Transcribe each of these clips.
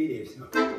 fidei.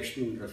creștin, că